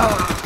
Bomb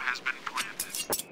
has been planted.